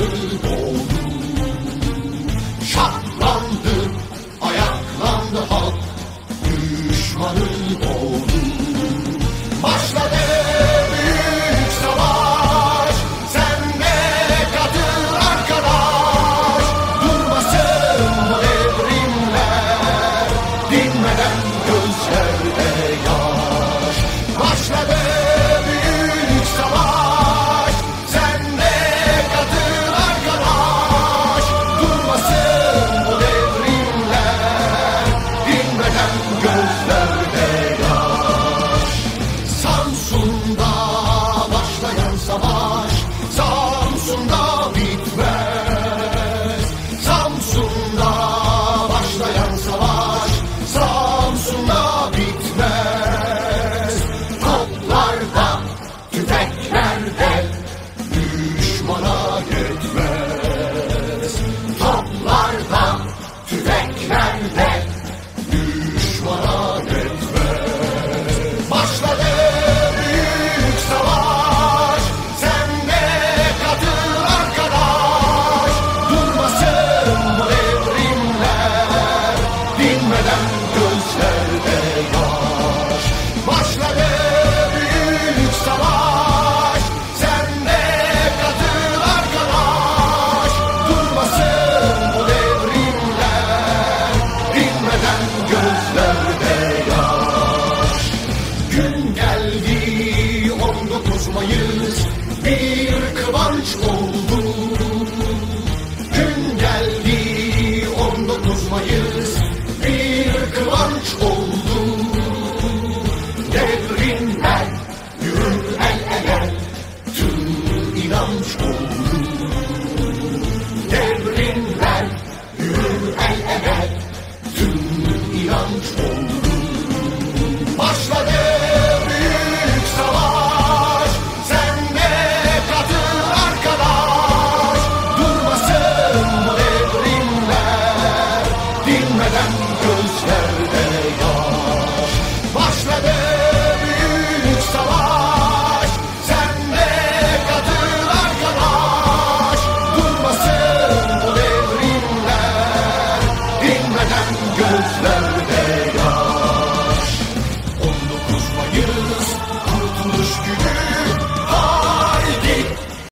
Hallelujah. gençlerde var. Başladı büyük savaş. Sen de katıl arkadaş. Durmasın bu devrimler. Dinmeden gözlerde yaş. Gün geldi 19 Mayıs. Bir kıvanç oldu. Gün geldi 19 Mayıs. Oh.